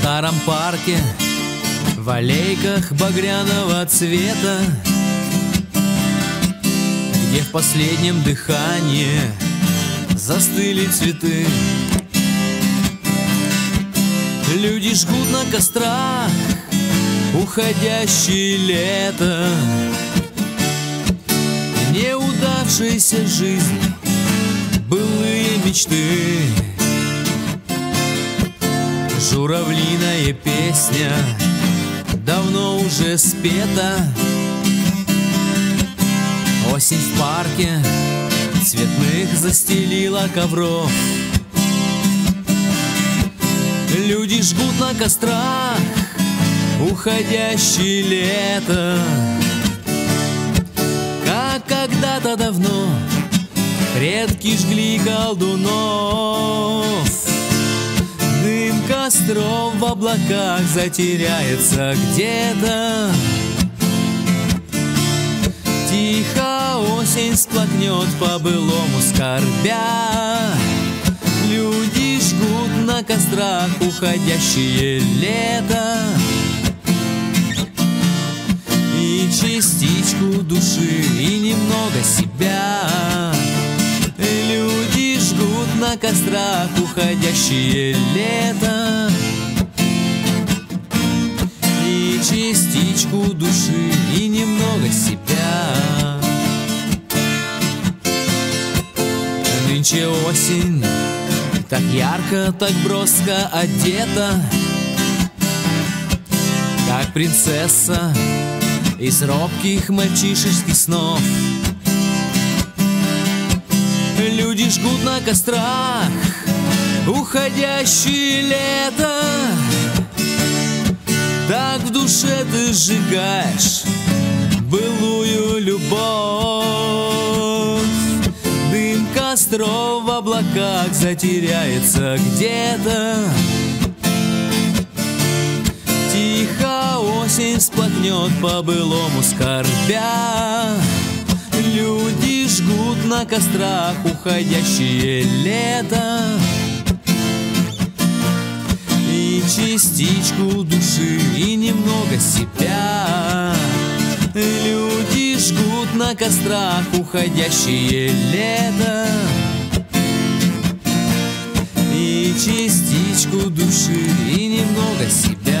старом парке В аллейках багряного цвета Где в последнем дыхании Застыли цветы. Люди жгут на кострах Уходящее лето. Неудавшаяся жизнь Былые мечты Журавлиная песня Давно уже спета. Осень в парке Цветных застелила ковров. Люди жгут на кострах Уходящее лето. Как когда-то давно Предки жгли колдунов Дым костров в облаках затеряется где-то. Тихо осень сплакнет по-былому скорбя. Люди жгут на кострах уходящее лето. И частичку души, и немного себя на кострах уходящее лето. И частичку души, и немного себя. Нынче осень так ярко, так броско одета. Как принцесса из робких мальчишеских снов Люди жгут на кострах Уходящее лето. Так в душе ты сжигаешь Былую любовь. Дым костров в облаках затеряется где-то. Тихо осень сплакнет по-былому скорбя. Люди жгут на кострах уходящее лето. И частичку души, и немного себя. Люди жгут на кострах уходящее лето. И частичку души, и немного себя